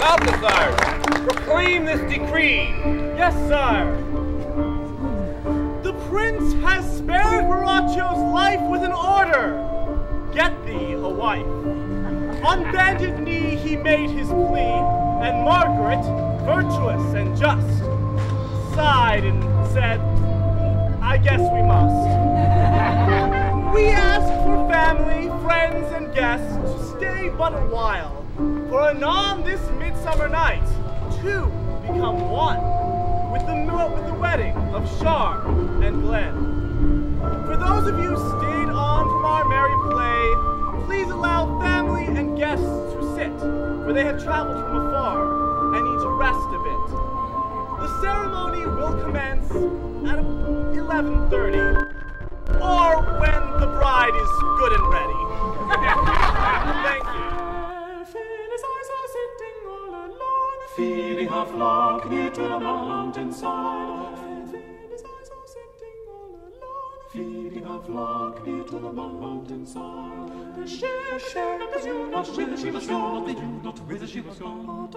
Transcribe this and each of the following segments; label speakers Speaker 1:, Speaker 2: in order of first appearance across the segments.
Speaker 1: Balthazar, proclaim this decree.
Speaker 2: Yes, sire. The prince has spared Borachio's life with an order. Get thee a wife. On bended knee he made his plea, and Margaret, virtuous and just, sighed and said, I guess we must. we ask for family, friends, and guests to stay but a while, for anon this midsummer night, two become one, with the, with the wedding of Char and Glenn. For those of you stayed on from our merry play, please allow family and guests to sit, for they have traveled from afar and need to rest a bit. The ceremony will commence at 11.30, or when the bride is good and ready. Thank you.
Speaker 3: feeling her flock near to the mountainside. Phoebe's eyes are sitting all alone. Phoebe half flock near to the mountainside. The share, share, because you not whither she must go, they do not whither she must go.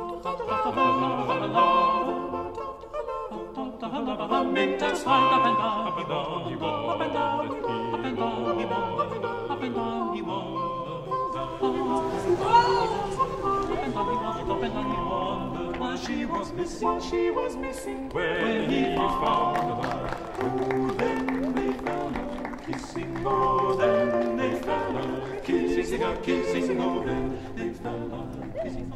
Speaker 3: The mintax hide up and down, up and down he won, up and down he won, up and down he won, up and down he won. Up and down he won, up and down he won, up and down he won. She was missing, she was missing. When he found her, oh, then they fell a kissing. Oh, then they fell a kissing, a kissing. Oh, then they fell a kissing.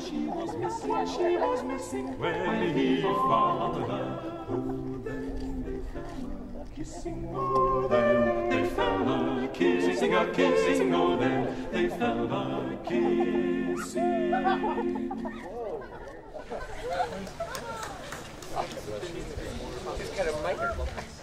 Speaker 3: She was missing, she was missing when he found her. Kissing, oh, then they fell a kissing, a kissing, oh, then they fell a kissing.
Speaker 1: Just got a microphone.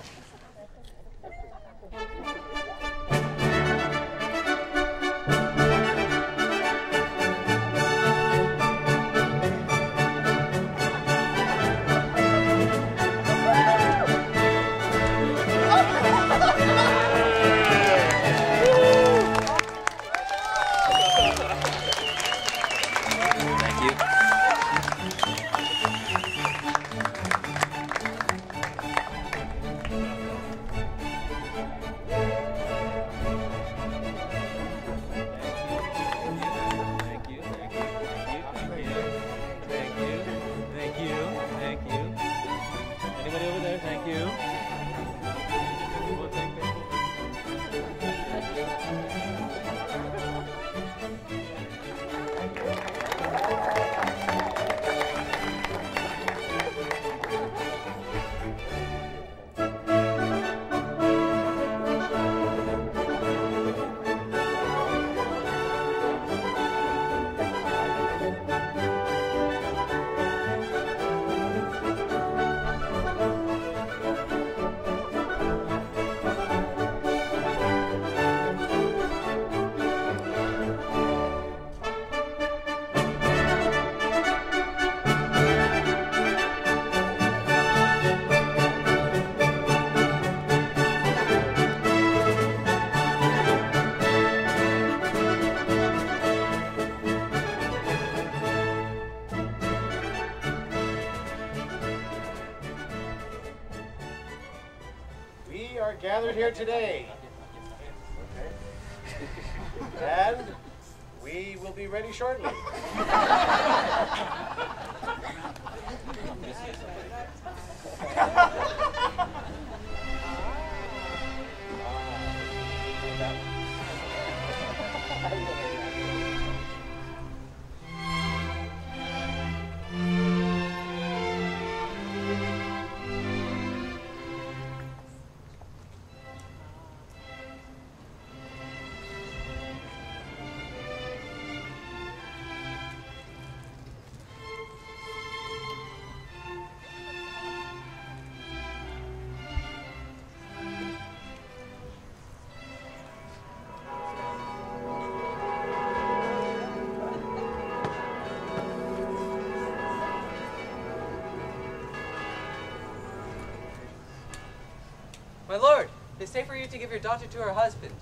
Speaker 4: Gathered here today. And we will be ready shortly.
Speaker 5: My lord, they say for you to give your daughter to her husband.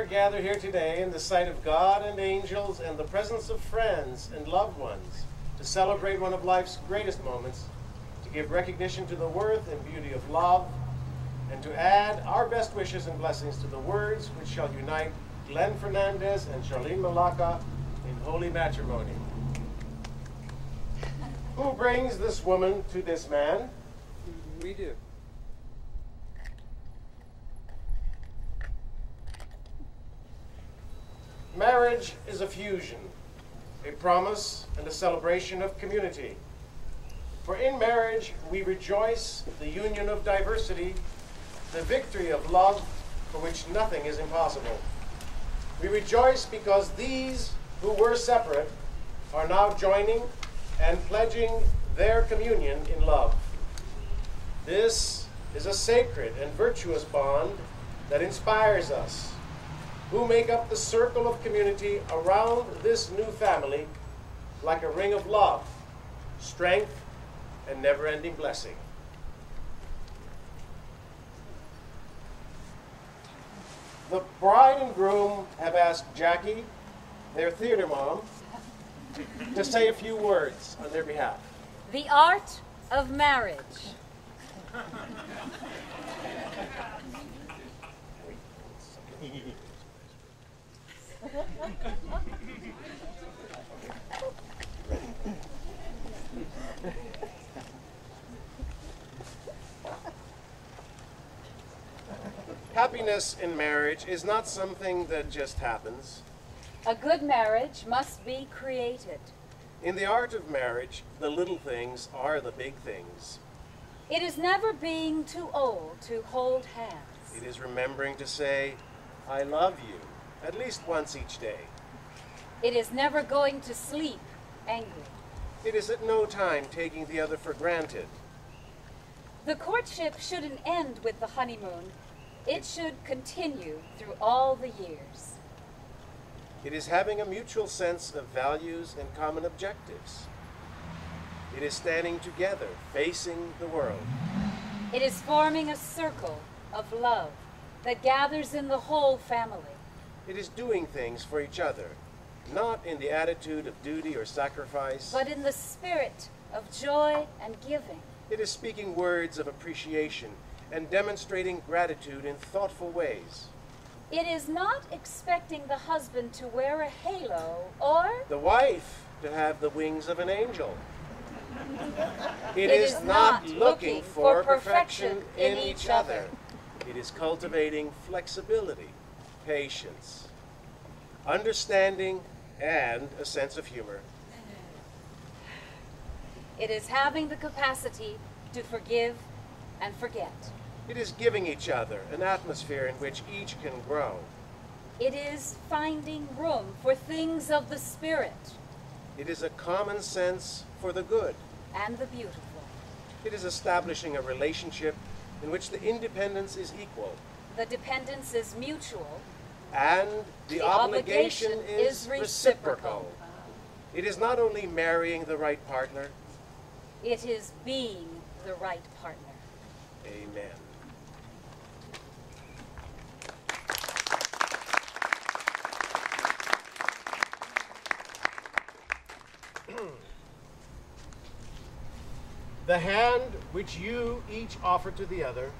Speaker 4: Are gathered here today in the sight of God and angels and the presence of friends and loved ones to celebrate one of life's greatest moments, to give recognition to the worth and beauty of love, and to add our best wishes and blessings to the words which shall unite Glenn Fernandez and Charlene Malacca in holy matrimony. Who brings this woman to this man?
Speaker 5: We do.
Speaker 4: Marriage is a fusion, a promise and a celebration of community. For in marriage we rejoice the union of diversity, the victory of love for which nothing is impossible. We rejoice because these who were separate are now joining and pledging their communion in love. This is a sacred and virtuous bond that inspires us who make up the circle of community around this new family like a ring of love, strength, and never ending blessing. The bride and groom have asked Jackie, their theater mom, to say a few words on their behalf.
Speaker 6: The art of marriage.
Speaker 4: Happiness in marriage is not something that just happens.
Speaker 6: A good marriage must be created.
Speaker 4: In the art of marriage, the little things are the big things.
Speaker 6: It is never being too old to hold hands.
Speaker 4: It is remembering to say, I love you, at least once each day.
Speaker 6: It is never going to sleep angry.
Speaker 4: It is at no time taking the other for granted.
Speaker 6: The courtship shouldn't end with the honeymoon. It should continue through all the years.
Speaker 4: It is having a mutual sense of values and common objectives. It is standing together, facing the world.
Speaker 6: It is forming a circle of love that gathers in the whole family.
Speaker 4: It is doing things for each other, not in the attitude of duty or sacrifice.
Speaker 6: but in the spirit of joy and giving.
Speaker 4: It is speaking words of appreciation and demonstrating gratitude in thoughtful ways.
Speaker 6: It is not expecting the husband to wear a halo or
Speaker 4: The wife to have the wings of an angel.
Speaker 6: It
Speaker 4: is,
Speaker 6: is
Speaker 4: not
Speaker 6: not
Speaker 4: looking
Speaker 6: looking
Speaker 4: for perfection
Speaker 6: perfection
Speaker 4: in each
Speaker 6: each
Speaker 4: other.
Speaker 6: other.
Speaker 4: It is cultivating flexibility, patience, understanding, and a sense of humor.
Speaker 6: it is having the capacity to forgive and forget.
Speaker 4: It is giving each other an atmosphere in which each can grow.
Speaker 6: It is finding room for things of the spirit
Speaker 4: It is a common sense for the good.
Speaker 6: and the beautiful.
Speaker 4: It is establishing a relationship in which the independence is equal
Speaker 6: the dependence is mutual.
Speaker 4: And the,
Speaker 6: the
Speaker 4: obligation,
Speaker 6: obligation,
Speaker 4: is,
Speaker 6: is
Speaker 4: reciprocal.
Speaker 6: reciprocal.
Speaker 4: It is not only marrying the right partner.
Speaker 6: It is being the right partner.
Speaker 4: Amen. the hand which you each offer to the other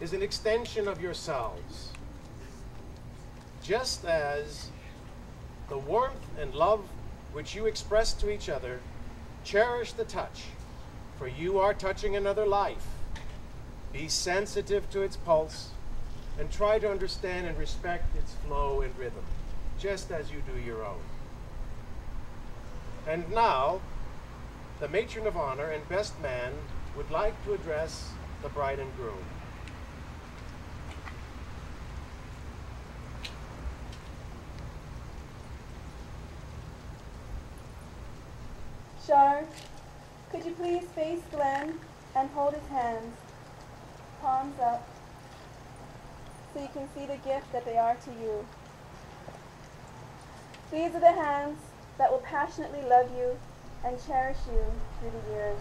Speaker 4: is an extension of yourselves. Just as the warmth and love which you express to each other, cherish the touch, for you are touching another life. Be sensitive to its pulse and try to understand and respect its flow and rhythm, just as you do your own. And now, the matron of honor and best man would like to address the bride and groom.
Speaker 7: Char, could you please face Glenn and hold his hands, palms up, so you can see the gift that they are to you. These are the hands that will passionately love you and cherish you through the years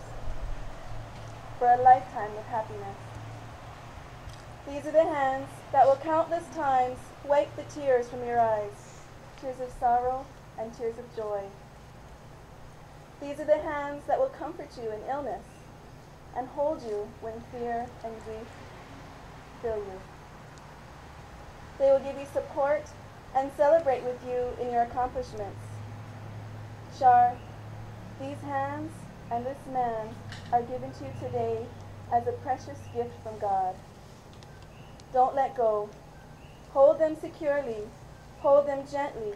Speaker 7: for a lifetime of happiness. These are the hands that will countless times wipe the tears from your eyes, tears of sorrow and tears of joy. These are the hands that will comfort you in illness and hold you when fear and grief fill you. They will give you support and celebrate with you in your accomplishments. Char, these hands and this man are given to you today as a precious gift from God. Don't let go. Hold them securely, hold them gently,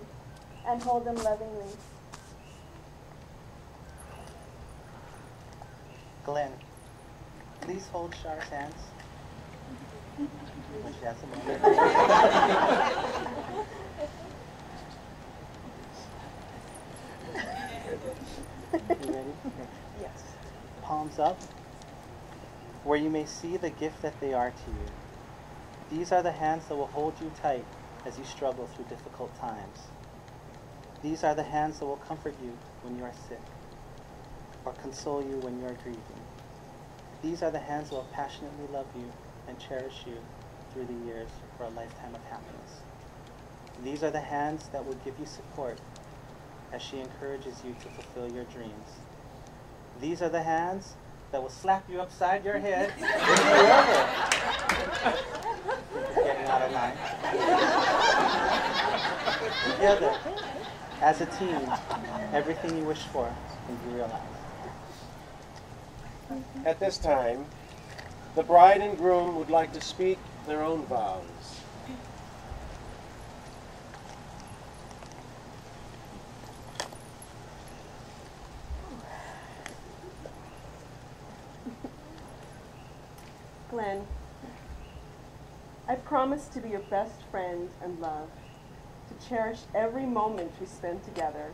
Speaker 7: and hold them lovingly.
Speaker 8: Glenn, please hold Char's hands. When she has a. You ready? Yes. Palms up, where you may see the gift that they are to you. These are the hands that will hold you tight as you struggle through difficult times. These are the hands that will comfort you when you are sick or console you when you are grieving. These are the hands that will passionately love you and cherish you through the years for a lifetime of happiness. These are the hands that will give you support as she encourages you to fulfill your dreams. These are the hands that will slap you upside your head Getting out of line. Together, as a team, everything you wish for can be realized.
Speaker 4: At this time, the bride and groom would like to speak their own vows.
Speaker 9: Glenn, I promise to be your best friend and love, to cherish every moment we spend together,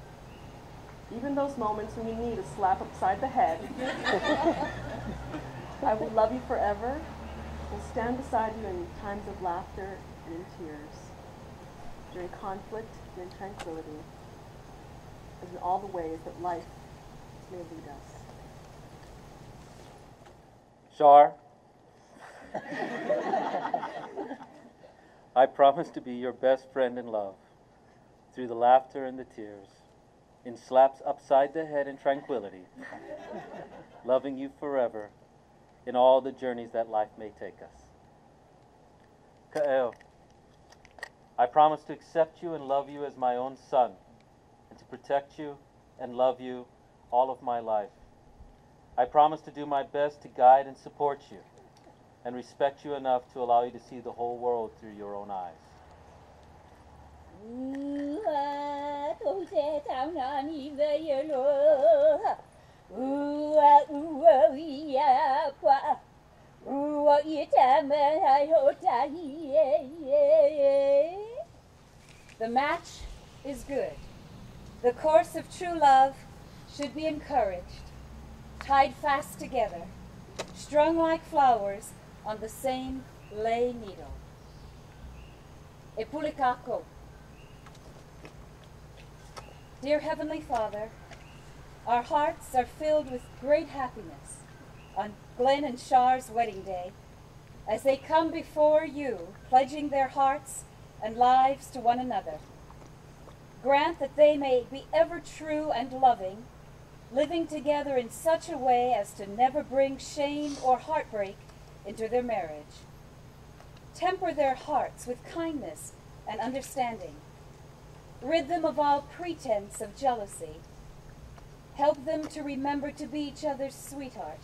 Speaker 9: even those moments when you need a slap upside the head. I will love you forever, will stand beside you in times of laughter and in tears, during conflict and in tranquility, as in all the ways that life may lead us.
Speaker 10: Char, I promise to be your best friend in love, through the laughter and the tears, in slaps upside the head in tranquility, loving you forever in all the journeys that life may take us. Ka'eo, I promise to accept you and love you as my own son, and to protect you and love you all of my life. I promise to do my best to guide and support you and respect you enough to allow you to see the whole world through your own eyes.
Speaker 6: The match is good. The course of true love should be encouraged, tied fast together, strung like flowers on the same lei needle. Epulikako. Dear Heavenly Father, our hearts are filled with great happiness on Glenn and Char's wedding day as they come before you, pledging their hearts and lives to one another. Grant that they may be ever true and loving, living together in such a way as to never bring shame or heartbreak into their marriage. Temper their hearts with kindness and understanding. Rid them of all pretense of jealousy. Help them to remember to be each other's sweetheart,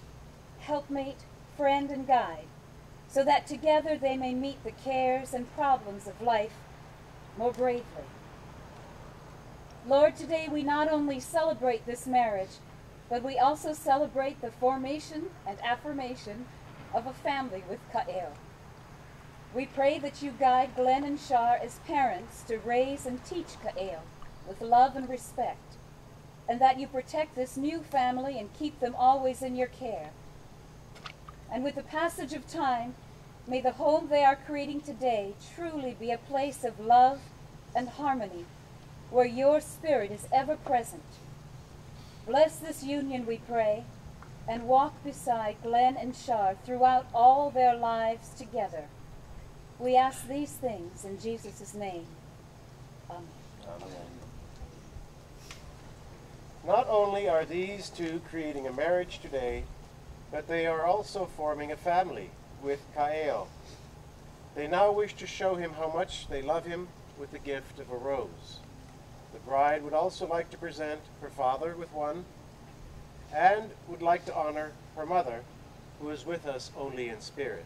Speaker 6: helpmate, friend, and guide, so that together they may meet the cares and problems of life more bravely. Lord, today we not only celebrate this marriage, but we also celebrate the formation and affirmation of a family with Ka'el. We pray that you guide Glenn and Char as parents to raise and teach Ka'el with love and respect, and that you protect this new family and keep them always in your care. And with the passage of time, may the home they are creating today truly be a place of love and harmony, where your spirit is ever present. Bless this union, we pray, and walk beside Glenn and Char throughout all their lives together. We ask these things in Jesus' name. Amen.
Speaker 4: Not only are these two creating a marriage today, but they are also forming a family with Kael. They now wish to show him how much they love him with the gift of a rose. The bride would also like to present her father with one and would like to honor her mother, who is with us only in spirit.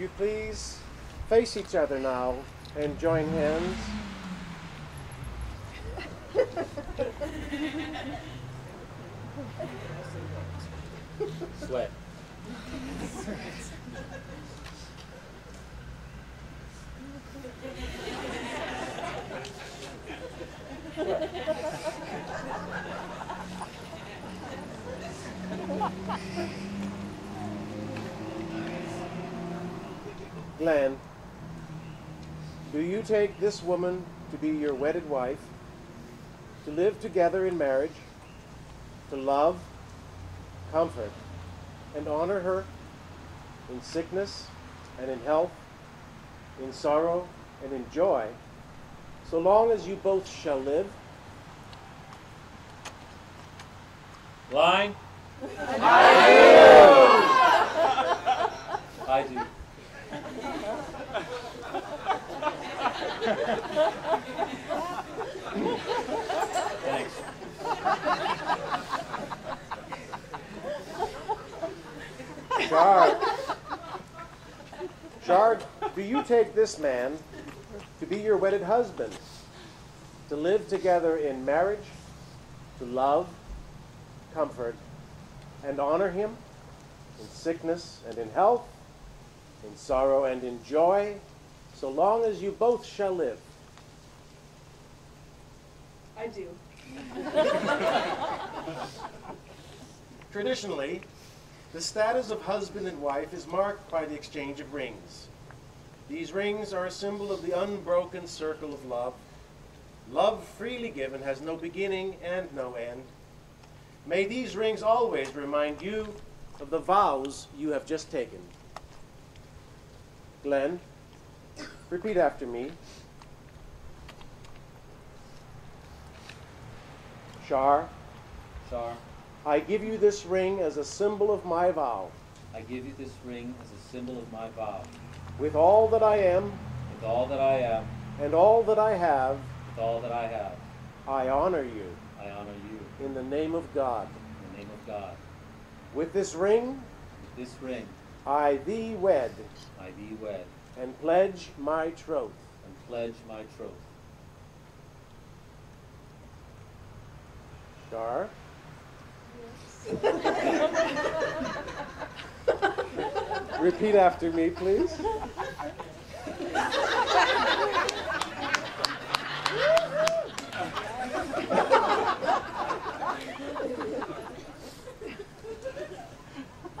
Speaker 4: you please face each other now and join hands?
Speaker 10: Sweat.
Speaker 4: Glenn, do you take this woman to be your wedded wife, to live together in marriage, to love, comfort, and honor her in sickness and in health, in sorrow and in joy, so long as you both shall live?
Speaker 10: Line. I do. Thanks.
Speaker 4: Shard. Shard, do you take this man to be your wedded husband, to live together in marriage, to love, comfort, and honor him in sickness and in health, in sorrow and in joy, so long as you both shall live?
Speaker 9: I do.
Speaker 4: Traditionally, the status of husband and wife is marked by the exchange of rings. These rings are a symbol of the unbroken circle of love. Love freely given has no beginning and no end. May these rings always remind you of the vows you have just taken. Glenn, repeat after me. Char,
Speaker 10: Char,
Speaker 4: I give you this ring as a symbol of my vow.
Speaker 10: I give you this ring as a symbol of my vow.
Speaker 4: With all that I am
Speaker 10: With all that I am,
Speaker 4: and all that I have,
Speaker 10: with all that I have,
Speaker 4: I honor you
Speaker 10: I honor you
Speaker 4: in the name of God.
Speaker 10: in the name of God.
Speaker 4: With this ring,
Speaker 10: With this ring,
Speaker 4: I thee wed
Speaker 10: I thee wed
Speaker 4: and pledge my troth.
Speaker 10: and pledge my troth.
Speaker 4: Char, repeat after me, please.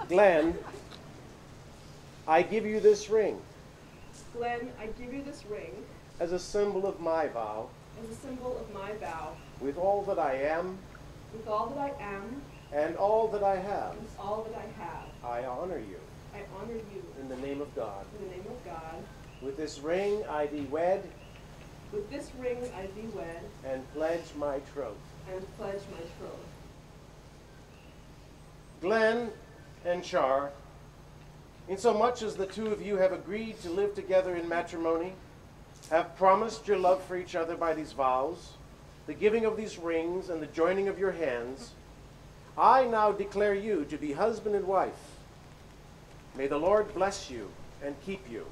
Speaker 4: Glenn, I give you this ring
Speaker 9: Glenn, I give you this ring
Speaker 4: as a symbol of my vow.
Speaker 9: as a symbol of my vow.
Speaker 4: With all that I am
Speaker 9: With all that I am
Speaker 4: and all that I have,
Speaker 9: and all that I have,
Speaker 4: I honor you
Speaker 9: I honor you
Speaker 4: in the name of God.
Speaker 9: in the name of God.
Speaker 4: With this ring I thee wed
Speaker 9: With this ring I thee wed
Speaker 4: and pledge my troth.
Speaker 9: and pledge my troth.
Speaker 4: Glenn and Char, insomuch as the two of you have agreed to live together in matrimony, have promised your love for each other by these vows, the giving of these rings, and the joining of your hands, I now declare you to be husband and wife. May the Lord bless you and keep you.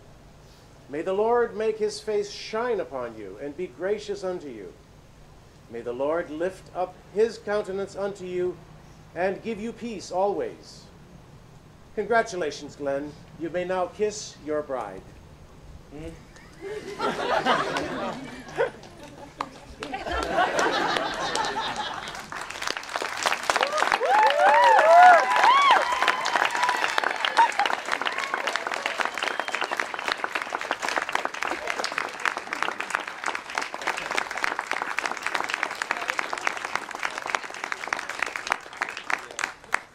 Speaker 4: May the Lord make his face shine upon you and be gracious unto you. May the Lord lift up his countenance unto you and give you peace always. Congratulations, Glenn. You may now kiss your bride.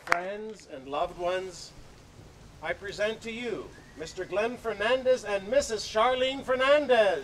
Speaker 4: Friends hmm and loved ones, I present to you Mr. Glenn Fernandez and Mrs. Charlene Fernandez.